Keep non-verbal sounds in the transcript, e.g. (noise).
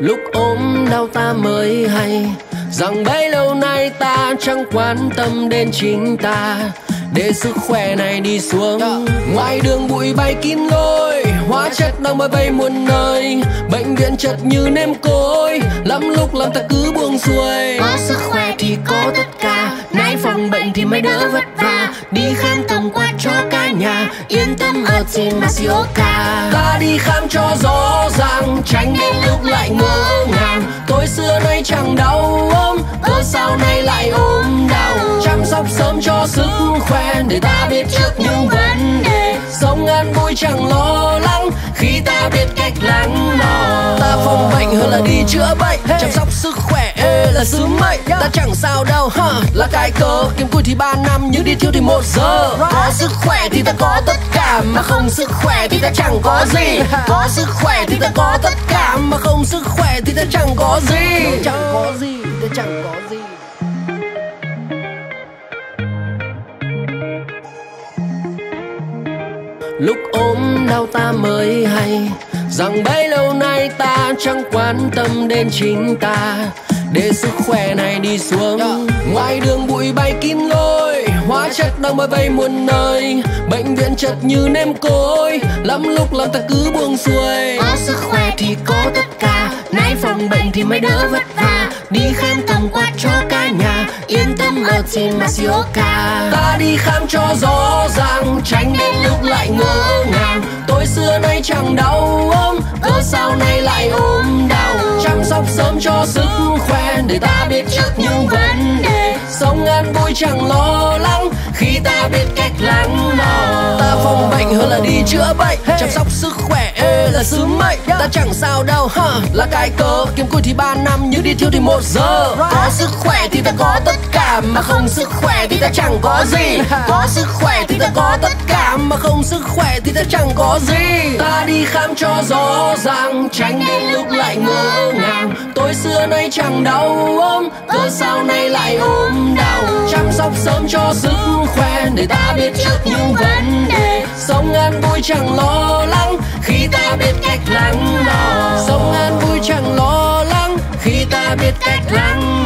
lúc ốm đau ta mới hay rằng bấy lâu nay ta chẳng quan tâm đến chính ta. Để sức khỏe này đi xuống ngoài đường bụi bay kín lối hóa chất đang bao vây muôn nơi bệnh viện chật như nêm cối. Lắm lúc làm ta cứ buông xuôi. Có sức khỏe thì có tất cả nay phòng bệnh thì mới đỡ vất vả. Đi khám tổng quát cho cả nhà yên tâm ở trên Masioka ta đi khám cho rõ ràng tránh đến lúc lại ngỡ ngàng. Tôi xưa nay chẳng đau cho sức khỏe để ta biết trước những vấn đề. Sống an vui chẳng lo lắng khi ta biết cách lắng lo ta phòng bệnh hơn là đi chữa bệnh. Chăm sóc sức khỏe ê, là sứ mệnh. Ta chẳng sao đâu ha là cái cớ. Kiếm cùi thì ba năm nhưng đi thiếu thì một giờ. Có sức khỏe thì ta có tất cả mà không sức khỏe thì ta chẳng có gì. Có sức khỏe thì ta có tất cả mà không sức khỏe thì ta chẳng có gì. Chẳng có gì ta chẳng có gì lúc ốm đau ta mới hay rằng bấy lâu nay ta chẳng quan tâm đến chính ta. Để sức khỏe này đi xuống ngoài đường bụi bay kín lối hóa chất đang bao vây muôn nơi. Bệnh viện chật như nêm cối lắm lúc làm ta cứ buông xuôi. Có sức khỏe thì có tất cả nay phòng bệnh thì mới đỡ vất vả yên tâm Masioka ta đi khám cho rõ ràng, tránh đến lúc lại ngỡ ngàng. Tôi xưa nay chẳng đau ốm cớ sao nay lại ốm đau. Chăm sóc sớm cho sức khỏe, để ta biết vui chẳng lo lắng khi ta biết cách lắng lo ta phòng bệnh hơn là đi chữa bệnh chăm sóc sức khỏe ê, là sứ mệnh. Ta chẳng sao đâu ha là cái cớ. Kiếm cùi thì ba năm nhưng đi thiếu thì một giờ. Có sức khỏe thì ta có tất cả mà không sức khỏe thì ta chẳng có gì. (laughs) Có sức khỏe thì ta có tất cả mà không sức khỏe thì ta chẳng có gì. Ta đi khám cho rõ ràng tránh đến lúc lại ngỡ ngàng. Tôi xưa nay chẳng đau ốm cớ sao nay lại ốm đau chăm sóc sớm cho sức khỏe để ta biết trước những vấn đề. Sống an vui chẳng lo lắng khi ta biết cách lắng lo sống an vui chẳng lo lắng khi ta biết cách lắng lo